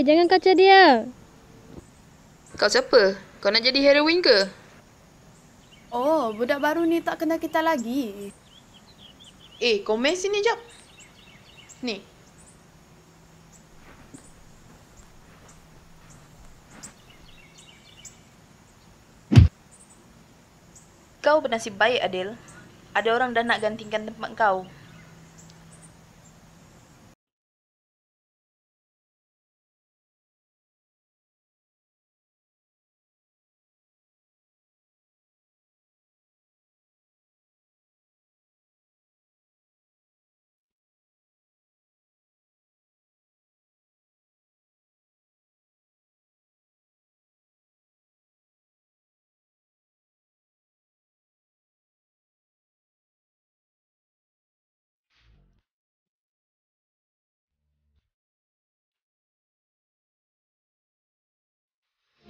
Eh, jangan kacau dia. Kau siapa? Kau nak jadi heroin ke? Oh, budak baru ni tak kenal kita lagi. Eh, komen sini jap. Ni. Kau bernasib baik, Adil. Ada orang dah nak gantikan tempat kau.